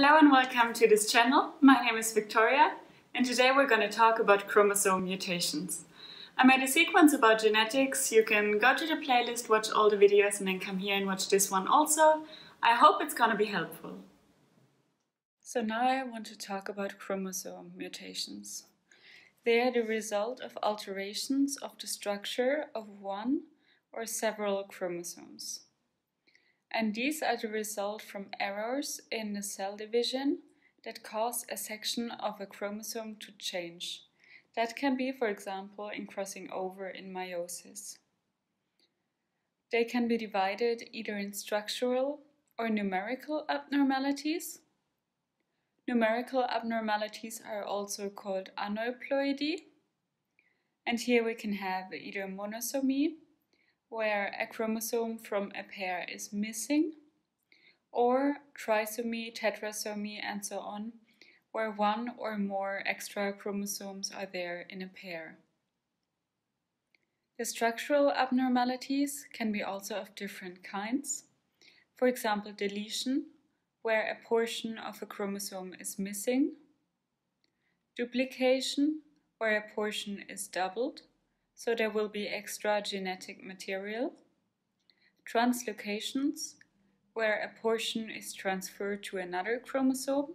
Hello and welcome to this channel. My name is Victoria and today we're going to talk about chromosome mutations. I made a sequence about genetics. You can go to the playlist, watch all the videos and then come here and watch this one also. I hope it's going to be helpful. So now I want to talk about chromosome mutations. They are the result of alterations of the structure of one or several chromosomes. And these are the result from errors in the cell division that cause a section of a chromosome to change. That can be, for example, in crossing over in meiosis. They can be divided either in structural or numerical abnormalities. Numerical abnormalities are also called aneuploidy. And here we can have either monosomy, where a chromosome from a pair is missing, or trisomy, tetrasomy, and so on, where one or more extra chromosomes are there in a pair. The structural abnormalities can be also of different kinds. For example, deletion, where a portion of a chromosome is missing. Duplication, where a portion is doubled so there will be extra genetic material. Translocations, where a portion is transferred to another chromosome.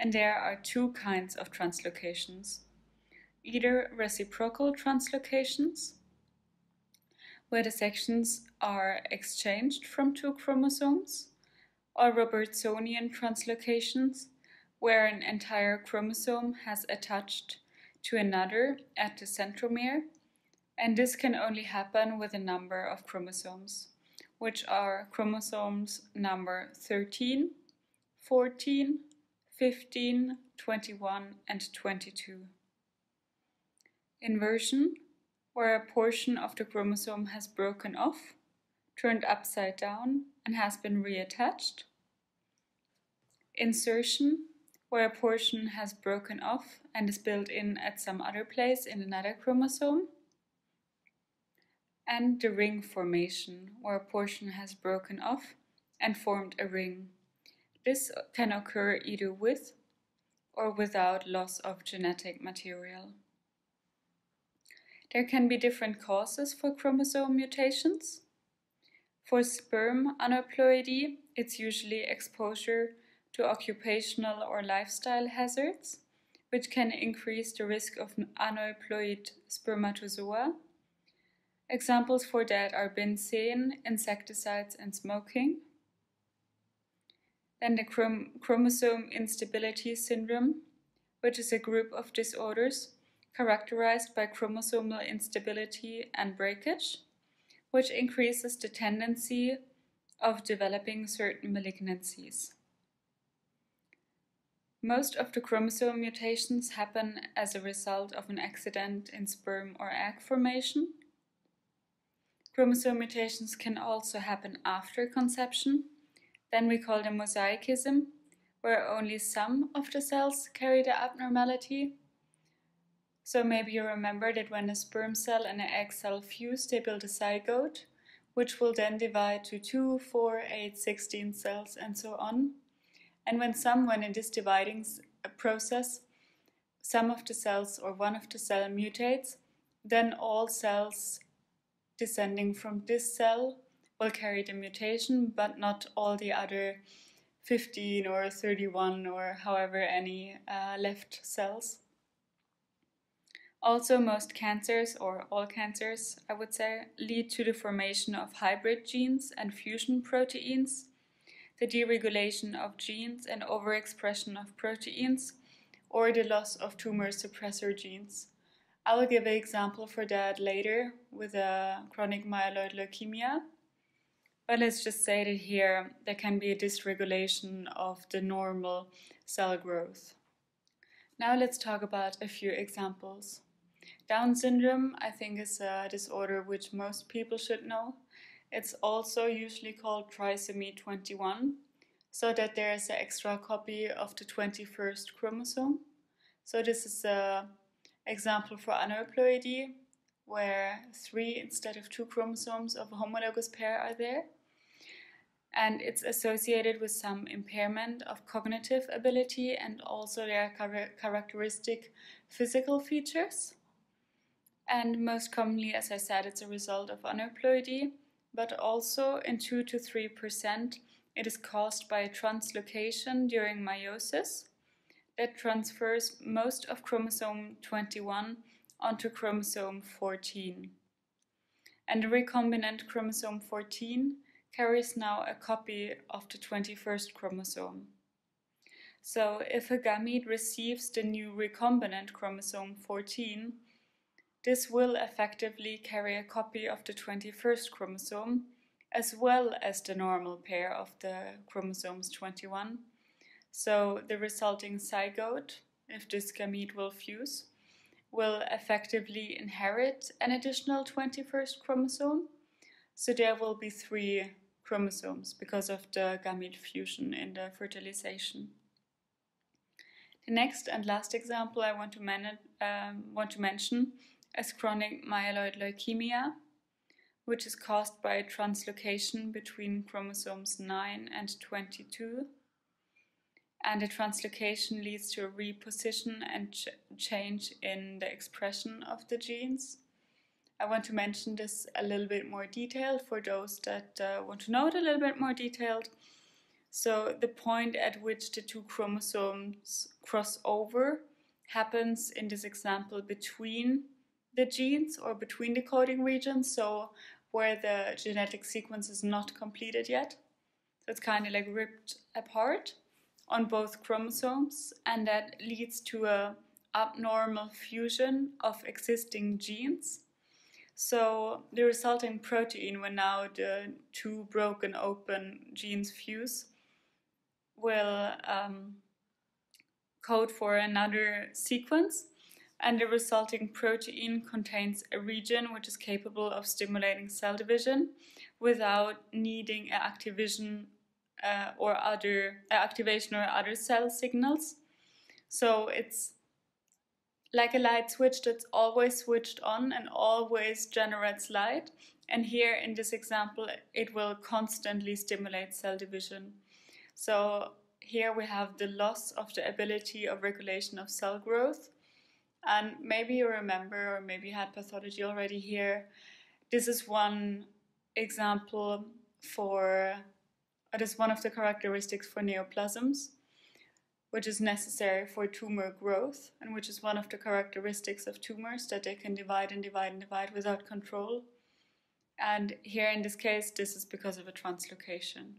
And there are two kinds of translocations. Either reciprocal translocations, where the sections are exchanged from two chromosomes, or Robertsonian translocations, where an entire chromosome has attached to another at the centromere and this can only happen with a number of chromosomes, which are chromosomes number 13, 14, 15, 21, and 22. Inversion, where a portion of the chromosome has broken off, turned upside down, and has been reattached. Insertion, where a portion has broken off and is built in at some other place in another chromosome and the ring formation, where a portion has broken off and formed a ring. This can occur either with or without loss of genetic material. There can be different causes for chromosome mutations. For sperm aneuploidy, it's usually exposure to occupational or lifestyle hazards, which can increase the risk of aneuploid spermatozoa Examples for that are benzene, insecticides, and smoking. Then the chrom chromosome instability syndrome, which is a group of disorders characterized by chromosomal instability and breakage, which increases the tendency of developing certain malignancies. Most of the chromosome mutations happen as a result of an accident in sperm or egg formation Chromosome mutations can also happen after conception. Then we call them mosaicism, where only some of the cells carry the abnormality. So maybe you remember that when a sperm cell and an egg cell fuse, they build a zygote, which will then divide to 2, 4, 8, 16 cells, and so on. And when someone in this dividing uh, process, some of the cells or one of the cell mutates, then all cells descending from this cell will carry the mutation, but not all the other 15 or 31 or however any uh, left cells. Also, most cancers, or all cancers, I would say, lead to the formation of hybrid genes and fusion proteins, the deregulation of genes and overexpression of proteins, or the loss of tumor suppressor genes. I will give an example for that later with a chronic myeloid leukemia. But let's just say that here there can be a dysregulation of the normal cell growth. Now let's talk about a few examples. Down syndrome, I think, is a disorder which most people should know. It's also usually called trisomy 21, so that there is an extra copy of the 21st chromosome. So this is a example for aneuploidy, where three instead of two chromosomes of a homologous pair are there. and it's associated with some impairment of cognitive ability and also their char characteristic physical features. And most commonly, as I said, it's a result of aneuploidy, but also in 2 to 3%, it is caused by translocation during meiosis that transfers most of chromosome 21 onto chromosome 14. And the recombinant chromosome 14 carries now a copy of the 21st chromosome. So if a gamete receives the new recombinant chromosome 14, this will effectively carry a copy of the 21st chromosome as well as the normal pair of the chromosomes 21. So the resulting zygote, if this gamete will fuse, will effectively inherit an additional 21st chromosome. So there will be three chromosomes because of the gamete fusion in the fertilization. The next and last example I want to, um, want to mention is chronic myeloid leukemia, which is caused by a translocation between chromosomes 9 and 22. And the translocation leads to a reposition and ch change in the expression of the genes. I want to mention this a little bit more detailed for those that uh, want to know it a little bit more detailed. So the point at which the two chromosomes cross over happens in this example between the genes or between the coding regions, so where the genetic sequence is not completed yet. So it's kind of like ripped apart on both chromosomes, and that leads to a abnormal fusion of existing genes. So the resulting protein, when now the two broken open genes fuse, will um, code for another sequence and the resulting protein contains a region which is capable of stimulating cell division without needing activation uh, or other uh, activation or other cell signals. So it's like a light switch that's always switched on and always generates light. And here in this example, it will constantly stimulate cell division. So here we have the loss of the ability of regulation of cell growth. And maybe you remember, or maybe you had pathology already here. This is one example for, it is one of the characteristics for neoplasms which is necessary for tumor growth and which is one of the characteristics of tumors that they can divide and divide and divide without control. And here in this case, this is because of a translocation.